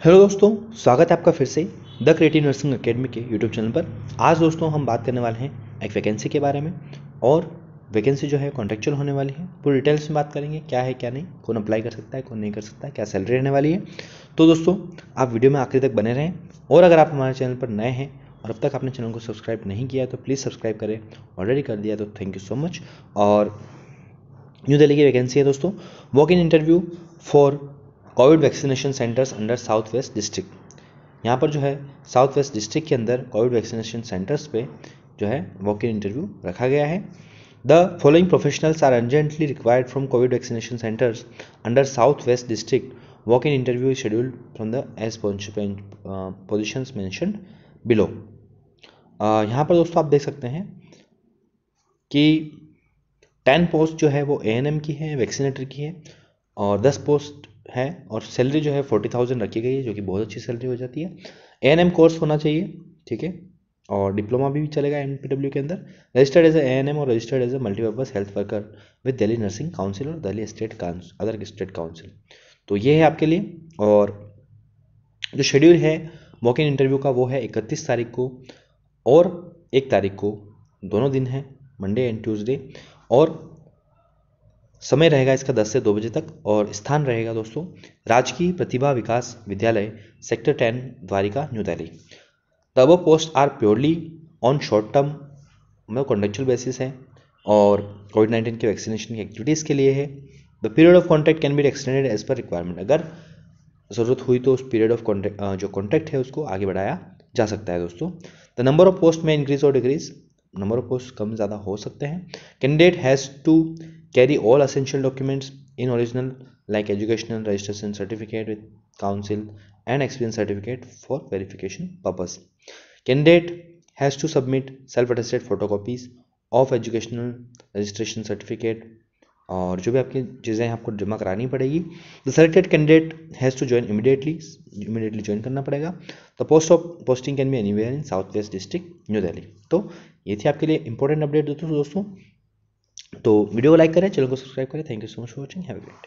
Hello दोस्तों, स्वागत है आपका फिर से द क्रिएटिव नर्सिंग एकेडमी के यूट्यूब चैनल पर। आज दोस्तों हम बात करने वाले हैं एक वैकेंसी के बारे में और वैकेंसी जो है कॉन्ट्रेक्चुअल होने वाली है। पूरी डिटेल्स में बात करेंगे, क्या है, क्या नहीं, कौन अप्लाई कर सकता है, कौन नहीं कर सकता है क्या सैलरी रहने वाली है। तो दोस्तों, आप वीडियो में आखिरी तक बने रहें और अगर आप हमारे चैनल पर नए हैं और अब तक आपने चैनल को सब्सक्राइब नहीं किया तो प्लीज़ सब्सक्राइब करें। ऑलरेडी कर दिया तो थैंक यू सो मच और न्यू दिल्ली की वैकेंसी है दोस्तों। Walk in interview for Covid vaccination centres under south west district. यहाँ पर जो है साउथ वेस्ट डिस्ट्रिक्ट के अंदर कोविड वैक्सीनेशन सेंटर्स पे जो है वॉक इन इंटरव्यू रखा गया है। The following professionals are urgently required from Covid vaccination centres under south west district. Walk in interview is scheduled from the as position mention below यहाँ पर दोस्तों आप देख सकते हैं कि टेन पोस्ट जो है वो ए की है वैक्सीनेटर की है और दस पोस्ट है और सैलरी जो है फोर्टी थाउज़ेंड रखी गई है, जो कि बहुत अच्छी सैलरी हो जाती है। एन एम कोर्स होना चाहिए, ठीक है? और डिप्लोमा भी चलेगा एन पी डब्ल्यू के अंदर। Registered as A N M और registered as a multipurpose health worker with Delhi nursing council और Delhi state other state council तो ये है आपके लिए। और जो शेड्यूल है वॉक इन इंटरव्यू का, वो है इकतीस तारीख को और एक तारीख को। दोनों दिन है मंडे एंड ट्यूसडे और समय रहेगा इसका 10 से 2 बजे तक और स्थान रहेगा दोस्तों राजकीय प्रतिभा विकास विद्यालय, sector 10 Dwarka, new Delhi. The post are purely on short term मतलब कॉन्ट्रेक्चुअल बेसिस है और कोविड नाइन्टीन के वैक्सीनेशन की एक्टिविटीज़ के लिए है। The period of contact can be extended as per requirement अगर ज़रूरत हुई तो उस पीरियड ऑफ़ कॉन्टैक्ट जो कॉन्टैक्ट है उसको आगे बढ़ाया जा सकता है दोस्तों। द नंबर ऑफ़ पोस्ट में इंक्रीज और डिक्रीज नंबर ऑफ़ पोस्ट कम ज़्यादा हो सकते हैं। Candidate has to carry all essential documents in original like educational registration certificate with council and experience certificate for verification purpose. Candidate has to submit self-attested photocopies of educational registration certificate और जो भी आपकी चीज़ें हैं आपको जमा करानी पड़ेगी the selected candidate has to join immediately immediately join करना पड़ेगा the post of posting can be anywhere in south west district new Delhi तो ये थी आपके लिए इंपॉर्टेंट अपडेट दोस्तों दोस्तों तो वीडियो को लाइक करें, चैनल को सब्सक्राइब करें। Thank you so much for watching have great